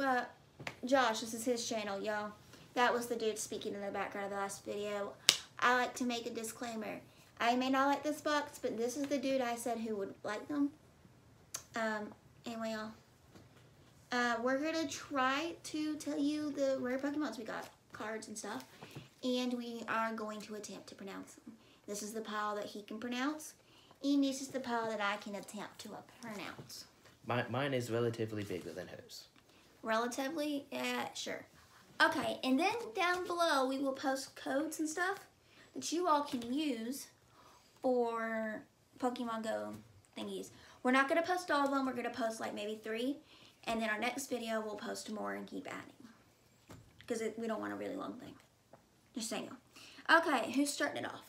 Well, Josh, this is his channel, y'all. That was the dude speaking in the background of the last video. I like to make a disclaimer. I may not like this box, but this is the dude I said who would like them. Um, anyway, y'all. Uh, we're to try to tell you the rare Pokemons we got, cards and stuff. And we are going to attempt to pronounce them. This is the pile that he can pronounce. And this is the pile that I can attempt to pronounce. My, mine is relatively bigger than hers. Relatively? Yeah, sure. Okay, and then down below we will post codes and stuff that you all can use for Pokemon Go thingies. We're not going to post all of them. We're going to post like maybe three. And then our next video we'll post more and keep adding. Because we don't want a really long thing. Just saying. Okay, who's starting it off?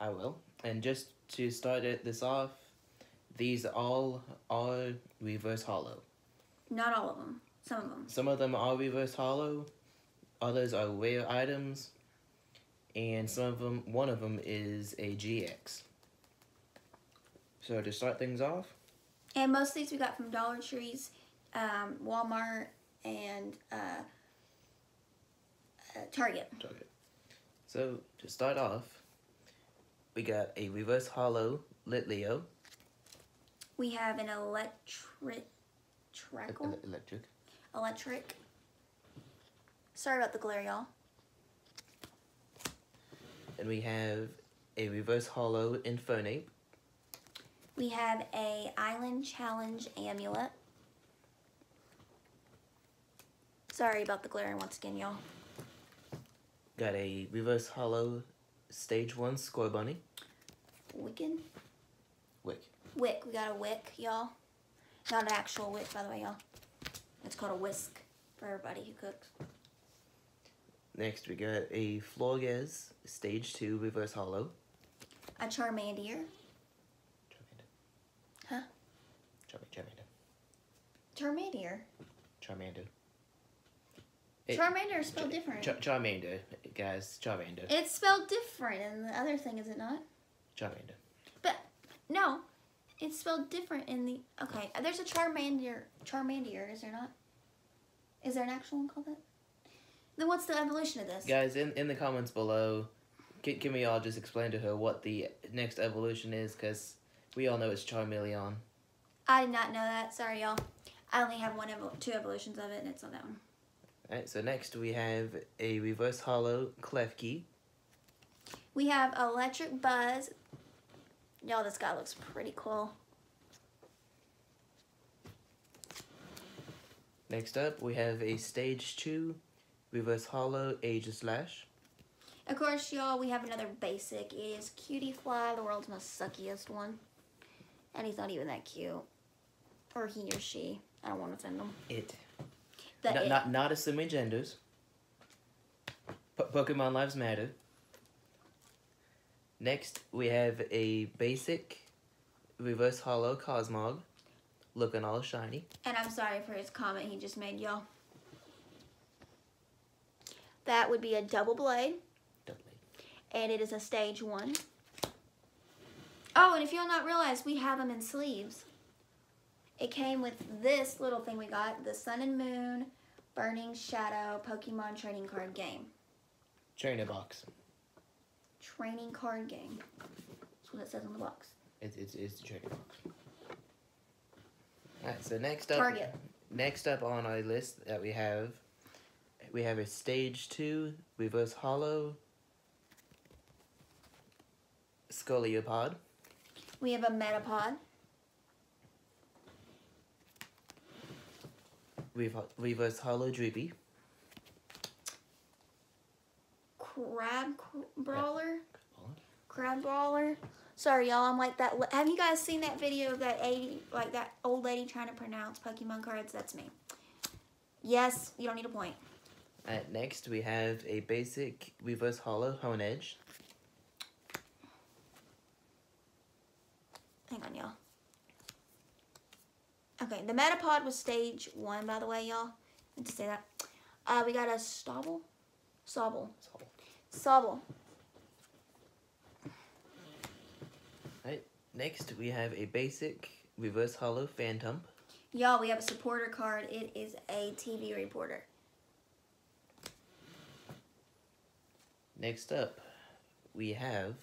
I will. And just to start it, this off, these all are reverse hollow. Not all of them. Some of them. Some of them are reverse hollow. Others are rare items. And some of them, one of them is a GX. So to start things off. And most of these we got from Dollar Trees, um, Walmart, and uh, uh, Target. Target. So to start off, we got a reverse hollow Litleo. We have an electric trackle. electric. Electric. Sorry about the glare, y'all. And we have a reverse hollow Infernape. We have a Island Challenge amulet. Sorry about the glare once again, y'all. Got a reverse hollow stage one Scorbunny. Wicked? Wick. Wick. We got a wick, y'all. Not an actual wick, by the way, y'all. It's called a whisk for everybody who cooks. Next, we got a Florges stage two reverse hollow. A Charmander. Charmander. Huh? Charmander. Charmandier. Charmander. It, Charmander is spelled different. Char Charmander, guys. Charmander. It's spelled different in the other thing, is it not? Charmander. But no, it's spelled different in the. Okay, there's a Charmander. Charmander, is there not? Is there an actual one called that? Then what's the evolution of this? Guys, in in the comments below, can, can we all just explain to her what the next evolution is? Because we all know it's Charmeleon. I did not know that. Sorry, y'all. I only have one, evo two evolutions of it, and it's on that one. Alright, so next we have a reverse hollow Klefki. We have Electabuzz. Y'all, this guy looks pretty cool. Next up, we have a stage 2 reverse hollow Aegislash. Of course, y'all, we have another basic. It is Cutiefly, the world's most suckiest one. And he's not even that cute. Or he or she. I don't want to offend them. It. The not, it. not, not assuming genders. P Pokemon Lives Matter. Next, we have a basic reverse hollow Cosmog. Looking all shiny. And I'm sorry for his comment he just made, y'all. That would be a Doublade. Double blade. And it is a stage one. Oh, and if you'll not realize, we have them in sleeves. It came with this little thing we got, the Sun and Moon Burning Shadow Pokemon Trading Card Game. Trainer box. Training card game. That's what it says on the box. It's, it's, it's the trainer box. Alright, so next up, Target. next up on our list that we have, we have a stage two reverse hollow Scoliopod. We have a Metapod. Rev- reverse hollow Droopy. Crab cr Brawler. Crabrawler. Sorry, y'all. I'm like that. Have you guys seen that video of that 80, like that old lady trying to pronounce Pokemon cards? That's me. Yes, you don't need a point. Alright, next we have a basic reverse hollow Honedge. Hang on, y'all. Okay, the Metapod was stage one, by the way, y'all. Meant to say that. Uh, we got a Stobble. Sobble. Sobble. Alright, next we have a basic reverse hollow Phantump. Y'all, we have a supporter card. It is a TV reporter. Next up, we have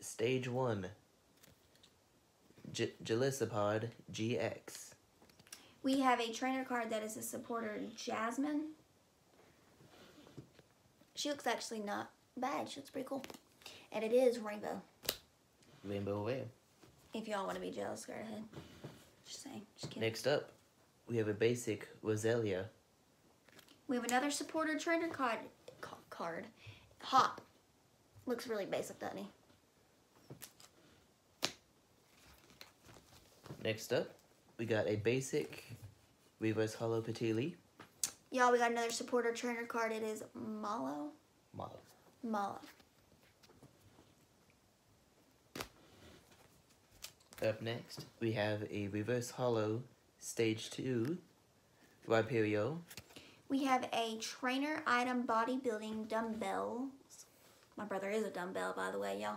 Stage 1 J- Jellicipod GX. We have a trainer card that is a supporter, Jasmine. She looks actually not bad. She looks pretty cool. And it is rainbow. Rainbow Wave. If y'all want to be jealous, go ahead. Just saying. Just kidding. Next up, we have a basic Roselia. We have another supporter trainer card. Card. Hop. Looks really basic, doesn't he? Next up, we got a basic Reverse Hollow Patili. Y'all, we got another supporter trainer card. It is Mallow. Mallow. Mallow. Up next, we have a Reverse Hollow Stage 2 Viperio. We have a trainer item bodybuilding dumbbells. My brother is a dumbbell, by the way, y'all.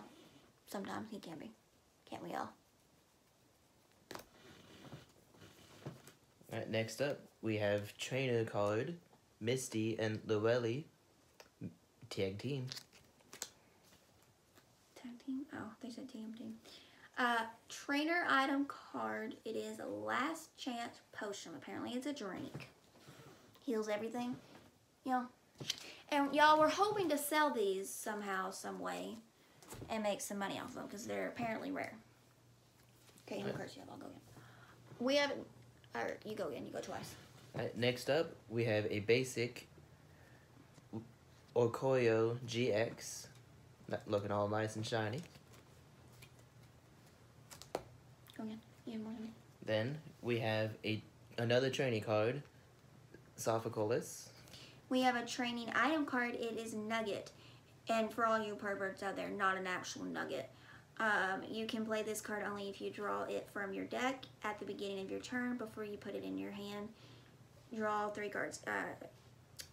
Sometimes he can be. Can't we all? Alright, next up, we have Trainer Card Misty and Lorelei Tag Team. Tag team? Oh, they said team team. Uh, trainer item card. It is a last chance potion. Apparently, it's a drink. Heals everything. Yeah. And y'all, we're hoping to sell these somehow, some way, and make some money off them because they're apparently rare. Okay, no Okay. curse, y'all. I'll go again. We haven't. Or you go again. You go twice. Alright, next up, we have a basic Orkoyo GX. Looking all nice and shiny. Go. You more than me. Then we have a another training card, Sophocles. We have a training item card. It is Nugget. And for all you perverts out there, not an actual nugget. Um, you can play this card only if you draw it from your deck at the beginning of your turn before you put it in your hand. Draw three cards. Uh,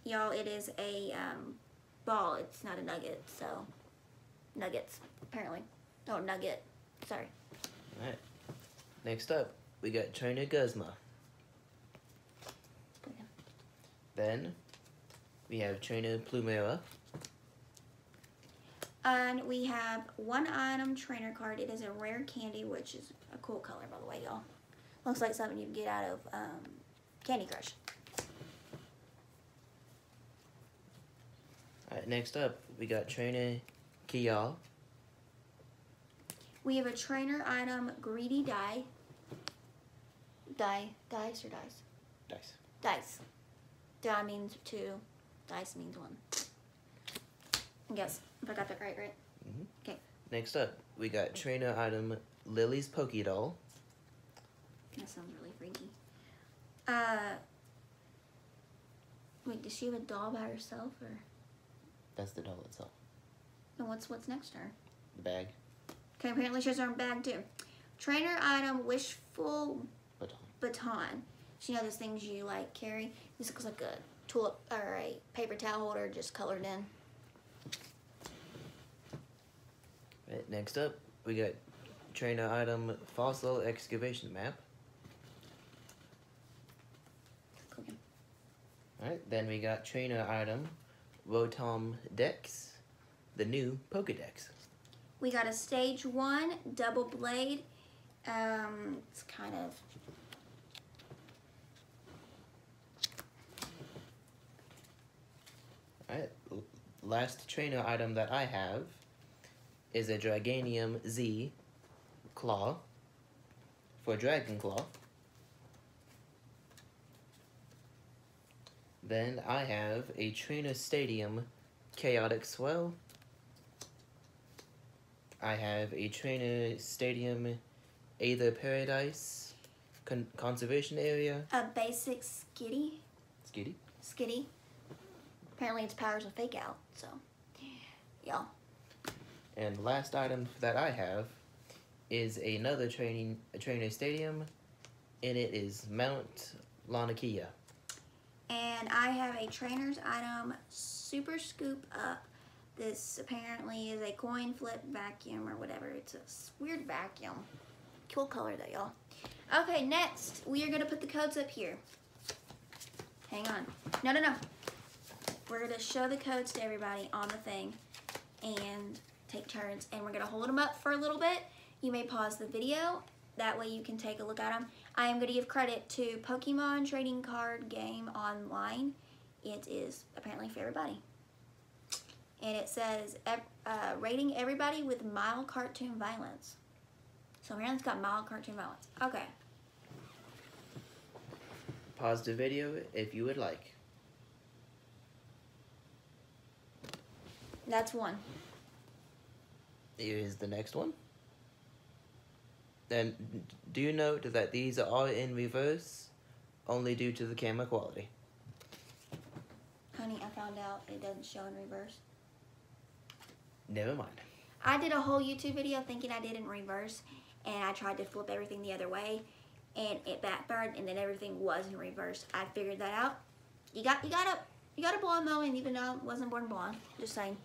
y'all, it is a um, ball. It's not a nugget, so nuggets apparently. Oh, nugget. Sorry. Alright. Next up, we got Trainer Guzma. Then we have Trainer Plumeria. And we have one item trainer card. It is a rare candy, which is a cool color, by the way, y'all. Looks like something you can get out of um, Candy Crush. Alright, next up, we got Trainer Kiawe. We have a trainer item, Greedy Die. Die, dice or dice? Dice. Dice. Die means two, dice means one. Yes, if I got that right, right? Okay. Next up, we got Trainer item Lillie's Poké Doll. That sounds really freaky. Uh, wait, does she have a doll by herself, or That's the doll itself. And What's what's next to her? The bag. Okay, apparently she has her own bag too. Trainer item, wishful Baton. So you know those things you like carry. This looks like a tulip or a paper towel holder just colored in. Right, next up, we got Trainer item Fossil Excavation Map. Alright, then we got Trainer item Rotom Dex, the new Pokedex. We got a stage one Doublade. Um, it's kind of Alright, last trainer item that I have is a Dragonium Z Claw for Dragon Claw. Then I have a Trainer Stadium Chaotic Swell. I have a Trainer Stadium Aether Paradise Con- Conservation Area. a basic skitty. Skitty. Skitty. Apparently its powers a fake out. So, yeah. And the last item that I have is another training a trainer stadium, and it is Mount Lanakila. And I have a trainer's item, Super Scoop Up. This apparently is a coin flip vacuum or whatever. It's a weird vacuum. Cool color though, y'all. Okay, next we are gonna put the codes up here. Hang on. No, no, no. We're gonna show the codes to everybody on the thing and take turns and we're gonna hold them up for a little bit. You may pause the video. That way you can take a look at them. I am gonna give credit to Pokemon Trading Card Game Online. It is apparently for everybody. And it says, uh, rating everybody with mild cartoon violence. So Maryland's got mild cartoon violence. Okay. Pause the video if you would like. That's one. Here is the next one. And do you note that these are all in reverse, only due to the camera quality? Honey, I found out it doesn't show in reverse. Never mind. I did a whole YouTube video thinking I did in reverse, and I tried to flip everything the other way, and it backfired, and then everything was in reverse. I figured that out. You got, you got a, you got a blonde though, and even though I wasn't born blonde. Just saying.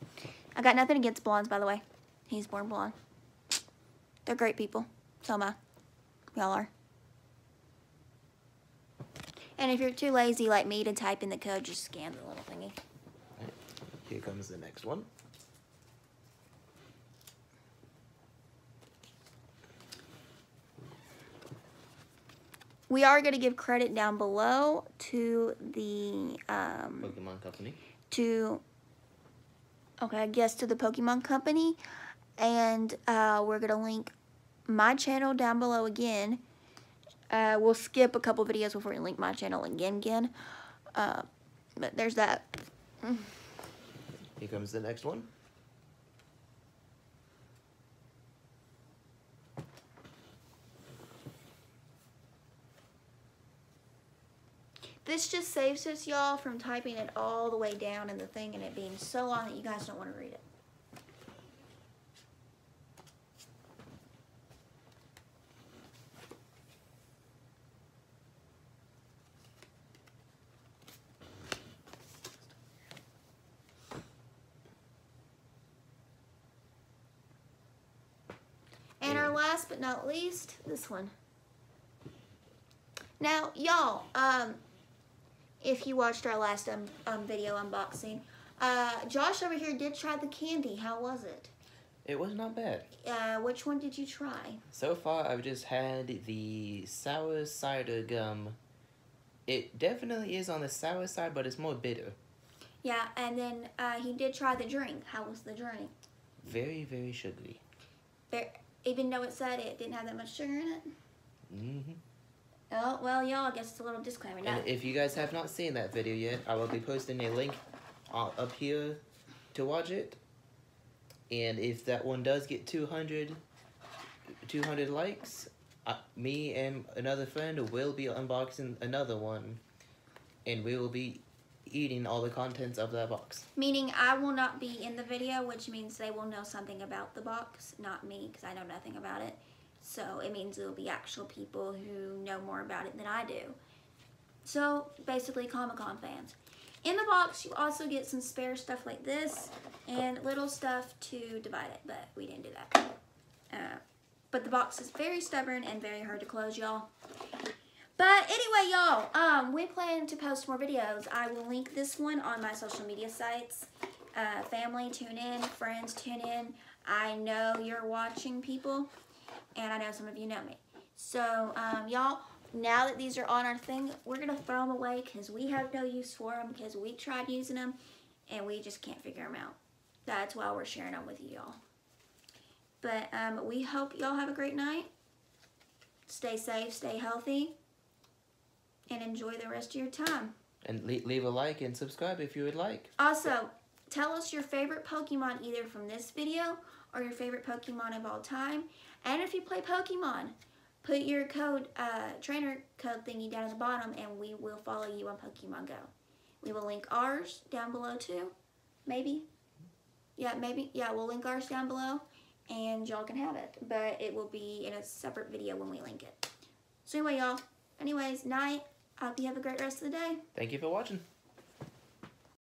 I got nothing against blondes, by the way. He's born blonde. They're great people. So am I. Y'all are. And if you're too lazy like me to type in the code, just scan the little thingy. Here comes the next one. We are going to give credit down below to the um, Pokemon Company. to okay, I guess to the Pokemon Company, and uh, we're gonna link my channel down below again. Uh, we'll skip a couple videos before we link my channel again, again. Uh, but there's that. Here comes the next one. This just saves us, y'all, from typing it all the way down in the thing and it being so long that you guys don't want to read it. And our last but not least, this one. Now, y'all, um, if you watched our last um, um, video unboxing, uh, Josh over here did try the candy. How was it? It was not bad. Uh, which one did you try? So far, I've just had the sour cider gum. It definitely is on the sour side, but it's more bitter. Yeah, and then uh, he did try the drink. How was the drink? Very, very sugary. There, even though it said it didn't have that much sugar in it. hmm Oh, well, y'all, I guess it's a little disclaimer. No. And if you guys have not seen that video yet, I will be posting a link uh, up here to watch it. And if that one does get 200, 200 likes, uh, me and another friend will be unboxing another one. And we will be eating all the contents of that box. Meaning I will not be in the video, which means they will know something about the box, not me, because I know nothing about it. So it means it will be actual people who know more about it than I do. So basically Comic-Con fans. In the box, you also get some spare stuff like this and little stuff to divide it, but we didn't do that. Uh, but the box is very stubborn and very hard to close, y'all. But anyway, y'all, um, we plan to post more videos. I will link this one on my social media sites. Uh, family, tune in. Friends, tune in. I know you're watching, people, and I know some of you know me. So, um, y'all, now that these are on our thing, we're going to throw them away because we have no use for them because we tried using them and we just can't figure them out. That's why we're sharing them with you, y'all. But um, we hope y'all have a great night. Stay safe, stay healthy and enjoy the rest of your time. And leave a like and subscribe if you would like. Also, tell us your favorite Pokemon either from this video or your favorite Pokemon of all time. And if you play Pokemon, put your code, uh, trainer code thingy down at the bottom and we will follow you on Pokemon Go. We will link ours down below too. Maybe. Yeah, maybe. Yeah, we'll link ours down below and y'all can have it. But it will be in a separate video when we link it. So anyway, y'all. Anyways, night. I hope you have a great rest of the day. Thank you for watching.